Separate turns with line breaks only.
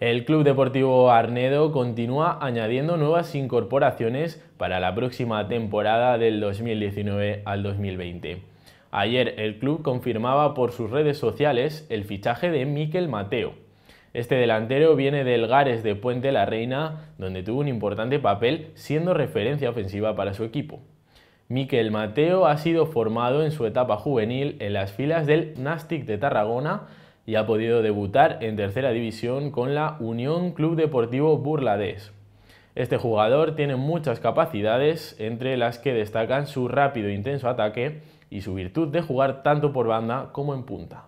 El Club Deportivo Arnedo continúa añadiendo nuevas incorporaciones para la próxima temporada del 2019 al 2020. Ayer el club confirmaba por sus redes sociales el fichaje de Miquel Mateo. Este delantero viene del Gares de Puente la Reina, donde tuvo un importante papel siendo referencia ofensiva para su equipo. Miquel Mateo ha sido formado en su etapa juvenil en las filas del Nastic de Tarragona y ha podido debutar en tercera división con la Unión Club Deportivo Burladés. Este jugador tiene muchas capacidades, entre las que destacan su rápido e intenso ataque y su virtud de jugar tanto por banda como en punta.